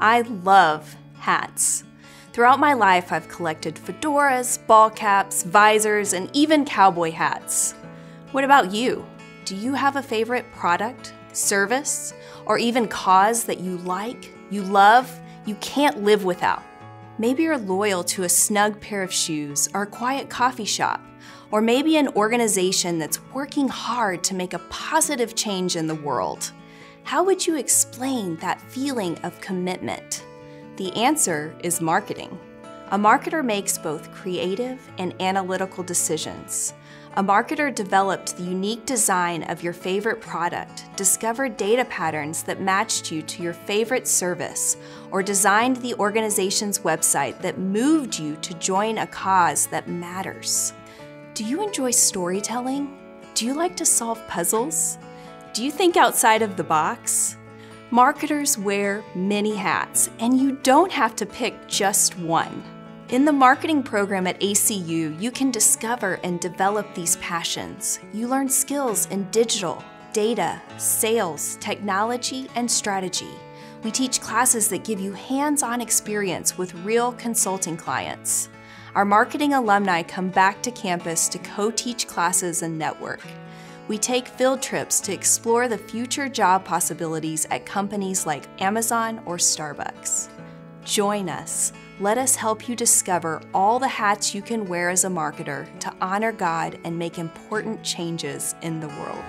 I love hats. Throughout my life, I've collected fedoras, ball caps, visors, and even cowboy hats. What about you? Do you have a favorite product, service, or even cause that you like, you love, you can't live without? Maybe you're loyal to a snug pair of shoes or a quiet coffee shop, or maybe an organization that's working hard to make a positive change in the world. How would you explain that feeling of commitment? The answer is marketing. A marketer makes both creative and analytical decisions. A marketer developed the unique design of your favorite product, discovered data patterns that matched you to your favorite service, or designed the organization's website that moved you to join a cause that matters. Do you enjoy storytelling? Do you like to solve puzzles? Do you think outside of the box? Marketers wear many hats, and you don't have to pick just one. In the marketing program at ACU, you can discover and develop these passions. You learn skills in digital, data, sales, technology, and strategy. We teach classes that give you hands on experience with real consulting clients. Our marketing alumni come back to campus to co teach classes and network. We take field trips to explore the future job possibilities at companies like Amazon or Starbucks. Join us. Let us help you discover all the hats you can wear as a marketer to honor God and make important changes in the world.